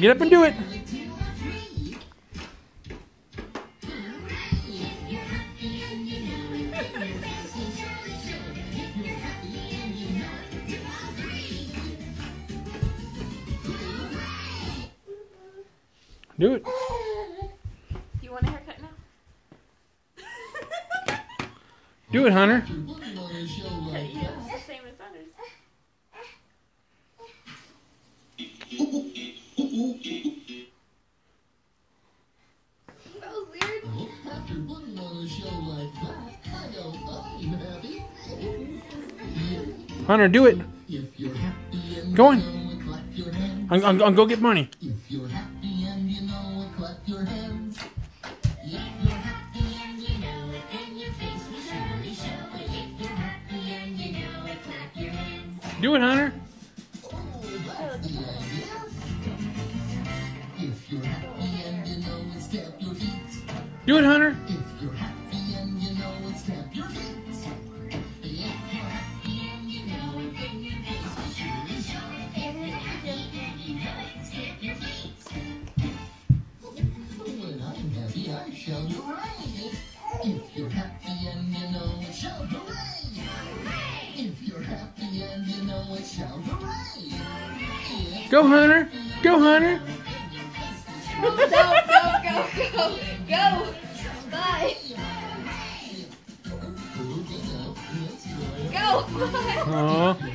Get up and do it. Do it. You want a haircut now? Do it, Hunter. Hunter, do it. Go on. I'm, I'm, I'm go get money. Do it, Hunter. Your feet. Do it, Hunter. If you're happy and you know it, stamp your feet. If you're happy and you know it, then your face will surely show it. If you're happy and you know it, stamp your feet. When I'm happy, I shout hooray. If you're happy and you know it, shout hooray. If you're happy and you know it, shout hooray. If Go, Hunter. Go, Hunter. No, no, go, go, go. Bye. Go. Bye. Aw.